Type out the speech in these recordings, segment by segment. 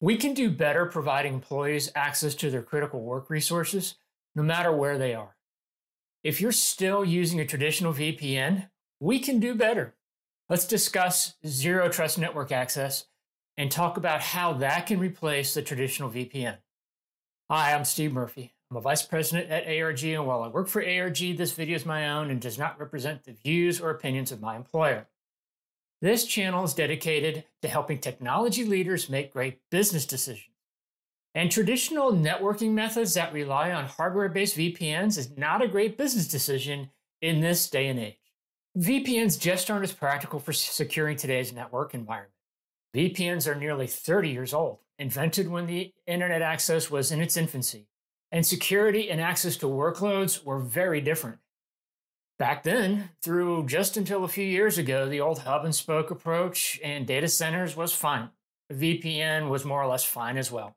We can do better providing employees access to their critical work resources, no matter where they are. If you're still using a traditional VPN, we can do better. Let's discuss Zero Trust Network Access and talk about how that can replace the traditional VPN. Hi, I'm Steve Murphy. I'm a vice president at ARG, and while I work for ARG, this video is my own and does not represent the views or opinions of my employer. This channel is dedicated to helping technology leaders make great business decisions. And traditional networking methods that rely on hardware based VPNs is not a great business decision in this day and age. VPNs just aren't as practical for securing today's network environment. VPNs are nearly 30 years old, invented when the internet access was in its infancy, and security and access to workloads were very different. Back then, through just until a few years ago, the old hub and spoke approach and data centers was fine. VPN was more or less fine as well.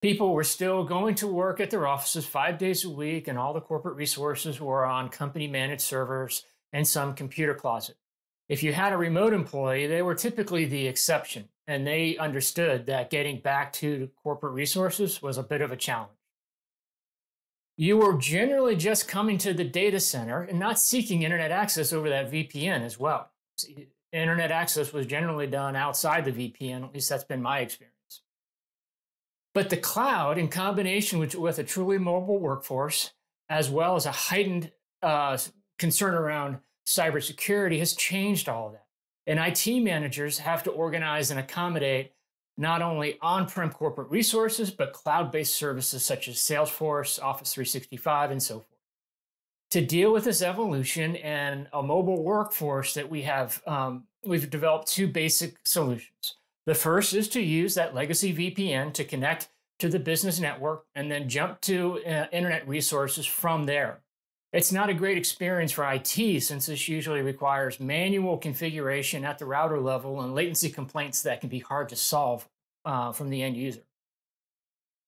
People were still going to work at their offices five days a week, and all the corporate resources were on company managed servers and some computer closet. If you had a remote employee, they were typically the exception, and they understood that getting back to corporate resources was a bit of a challenge you were generally just coming to the data center and not seeking internet access over that VPN as well. Internet access was generally done outside the VPN, at least that's been my experience. But the cloud, in combination with, with a truly mobile workforce, as well as a heightened uh, concern around cybersecurity, has changed all of that. And IT managers have to organize and accommodate not only on-prem corporate resources, but cloud-based services such as Salesforce, Office 365, and so forth. To deal with this evolution and a mobile workforce that we have, um, we've developed two basic solutions. The first is to use that legacy VPN to connect to the business network and then jump to uh, internet resources from there. It's not a great experience for IT since this usually requires manual configuration at the router level and latency complaints that can be hard to solve uh, from the end user.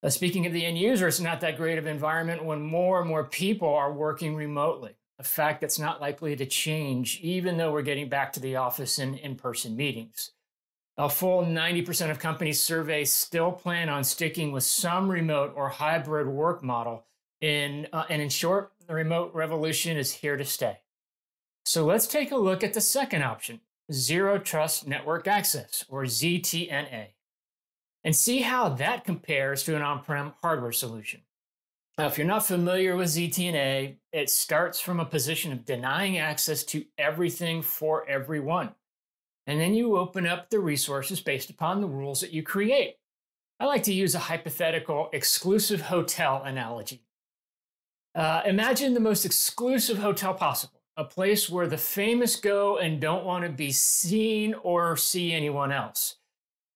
Uh, speaking of the end user, it's not that great of an environment when more and more people are working remotely, a fact that's not likely to change even though we're getting back to the office and in-person meetings. A full 90% of companies surveyed still plan on sticking with some remote or hybrid work model in, uh, and in short, the remote revolution is here to stay. So let's take a look at the second option, Zero Trust Network Access, or ZTNA, and see how that compares to an on-prem hardware solution. Now, if you're not familiar with ZTNA, it starts from a position of denying access to everything for everyone. And then you open up the resources based upon the rules that you create. I like to use a hypothetical exclusive hotel analogy. Uh, imagine the most exclusive hotel possible, a place where the famous go and don't want to be seen or see anyone else.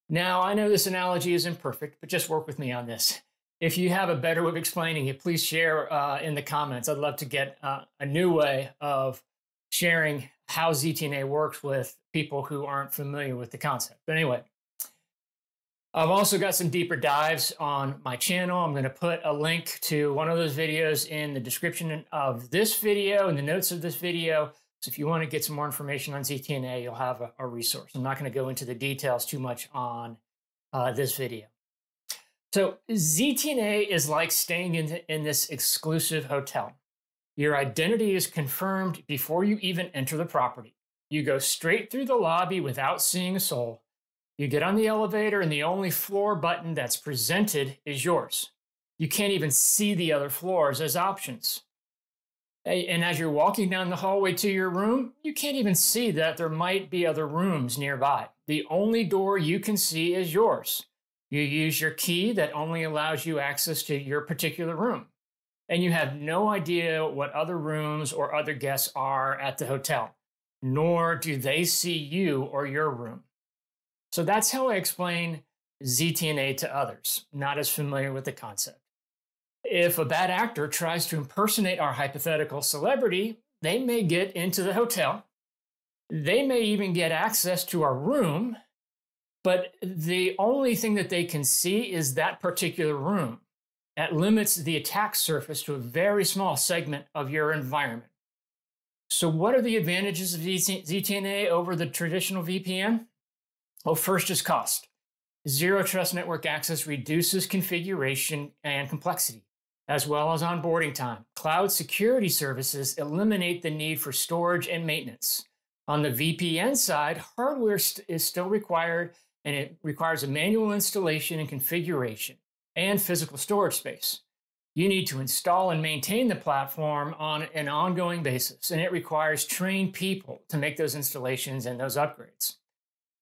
Now, I know this analogy is imperfect, but just work with me on this. If you have a better way of explaining it, please share uh, in the comments. I'd love to get uh, a new way of sharing how ZTNA works with people who aren't familiar with the concept. But anyway, I've also got some deeper dives on my channel. I'm going to put a link to one of those videos in the description of this video and the notes of this video. So if you want to get some more information on ZTNA, you'll have a, a resource. I'm not going to go into the details too much on uh, this video. So ZTNA is like staying in, in this exclusive hotel. Your identity is confirmed before you even enter the property. You go straight through the lobby without seeing a soul you get on the elevator, and the only floor button that's presented is yours. You can't even see the other floors as options. And as you're walking down the hallway to your room, you can't even see that there might be other rooms nearby. The only door you can see is yours. You use your key that only allows you access to your particular room. And you have no idea what other rooms or other guests are at the hotel, nor do they see you or your room. So that's how I explain ZTNA to others, not as familiar with the concept. If a bad actor tries to impersonate our hypothetical celebrity, they may get into the hotel. They may even get access to our room, but the only thing that they can see is that particular room. That limits the attack surface to a very small segment of your environment. So, what are the advantages of ZTNA over the traditional VPN? Well, first is cost. Zero Trust Network Access reduces configuration and complexity, as well as onboarding time. Cloud security services eliminate the need for storage and maintenance. On the VPN side, hardware st- is still required and it requires a manual installation and configuration and physical storage space. You need to install and maintain the platform on an ongoing basis, and it requires trained people to make those installations and those upgrades.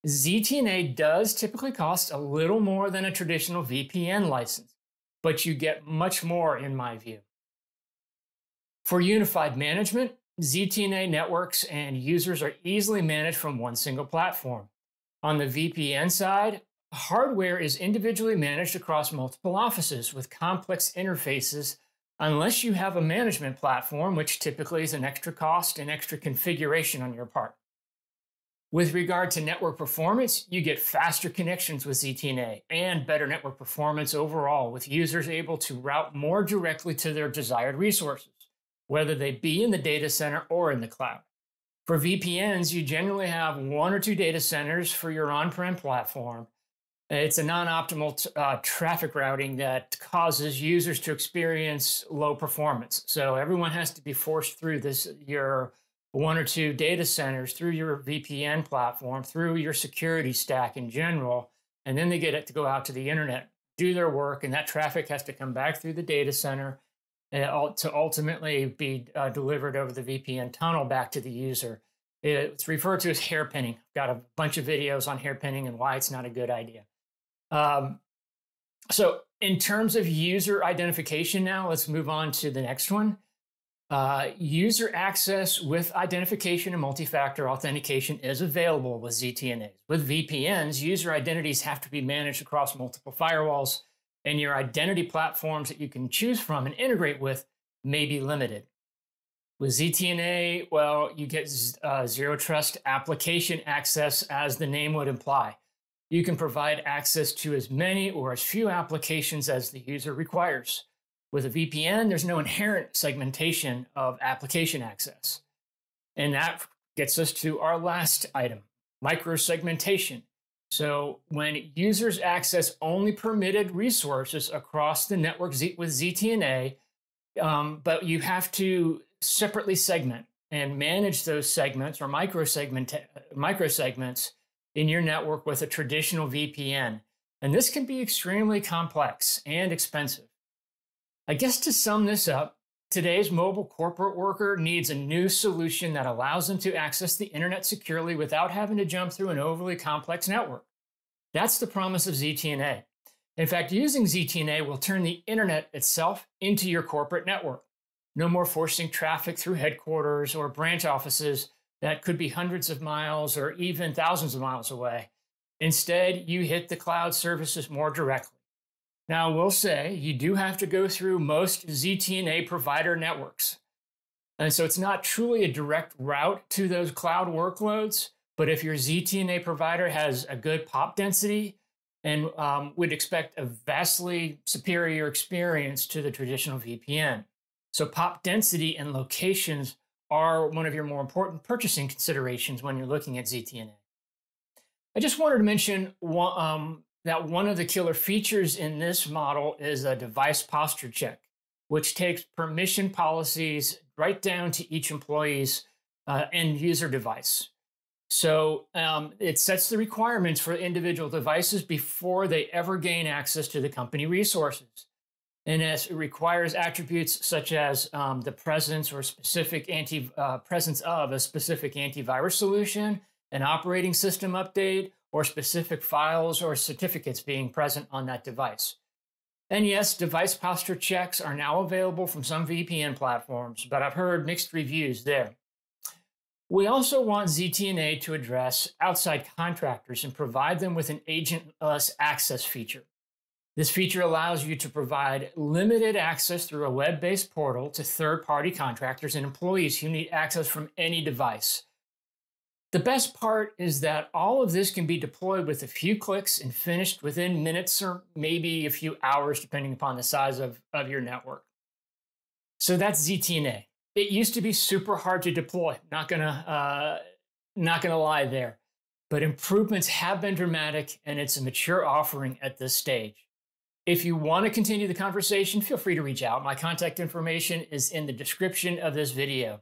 ZTNA does typically cost a little more than a traditional VPN license, but you get much more in my view. For unified management, ZTNA networks and users are easily managed from one single platform. On the VPN side, hardware is individually managed across multiple offices with complex interfaces unless you have a management platform, which typically is an extra cost and extra configuration on your part. With regard to network performance, you get faster connections with ZTNA and better network performance overall, with users able to route more directly to their desired resources, whether they be in the data center or in the cloud. For VPNs, you generally have one or two data centers for your on prem platform. It's a non optimal uh, traffic routing that causes users to experience low performance. So everyone has to be forced through this, your one or two data centers through your VPN platform, through your security stack in general, and then they get it to go out to the internet, do their work, and that traffic has to come back through the data center uh, to ultimately be uh, delivered over the VPN tunnel back to the user. It's referred to as hairpinning. I've got a bunch of videos on hairpinning and why it's not a good idea. Um, so, in terms of user identification, now let's move on to the next one. Uh, user access with identification and multi-factor authentication is available with ZTNAs. With VPNs, user identities have to be managed across multiple firewalls, and your identity platforms that you can choose from and integrate with may be limited. With ZTNA, well, you get uh, zero trust application access as the name would imply. You can provide access to as many or as few applications as the user requires. With a VPN, there's no inherent segmentation of application access. And that gets us to our last item microsegmentation. So, when users access only permitted resources across the network with ZTNA, um, but you have to separately segment and manage those segments or microsegment microsegments in your network with a traditional VPN. And this can be extremely complex and expensive. I guess to sum this up, today's mobile corporate worker needs a new solution that allows them to access the internet securely without having to jump through an overly complex network. That's the promise of ZTNA. In fact, using ZTNA will turn the internet itself into your corporate network. No more forcing traffic through headquarters or branch offices that could be hundreds of miles or even thousands of miles away. Instead, you hit the cloud services more directly. Now, we'll say you do have to go through most ZTNA provider networks. And so it's not truly a direct route to those cloud workloads. But if your ZTNA provider has a good pop density and um, would expect a vastly superior experience to the traditional VPN. So, pop density and locations are one of your more important purchasing considerations when you're looking at ZTNA. I just wanted to mention one, um, that one of the killer features in this model is a device posture check, which takes permission policies right down to each employee's uh, end user device. So um, it sets the requirements for individual devices before they ever gain access to the company resources. And it requires attributes such as um, the presence or specific anti uh, presence of a specific antivirus solution, an operating system update, or specific files or certificates being present on that device. And yes, device posture checks are now available from some VPN platforms, but I've heard mixed reviews there. We also want ZTNA to address outside contractors and provide them with an agentless access feature. This feature allows you to provide limited access through a web based portal to third party contractors and employees who need access from any device. The best part is that all of this can be deployed with a few clicks and finished within minutes or maybe a few hours, depending upon the size of, of your network. So that's ZTNA. It used to be super hard to deploy. Not gonna, uh, not gonna lie there. but improvements have been dramatic and it's a mature offering at this stage. If you want to continue the conversation, feel free to reach out. My contact information is in the description of this video.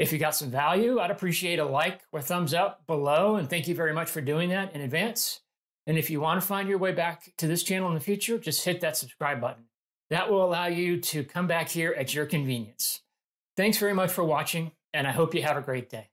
If you got some value, I'd appreciate a like or thumbs up below, and thank you very much for doing that in advance. And if you want to find your way back to this channel in the future, just hit that subscribe button. That will allow you to come back here at your convenience. Thanks very much for watching, and I hope you have a great day.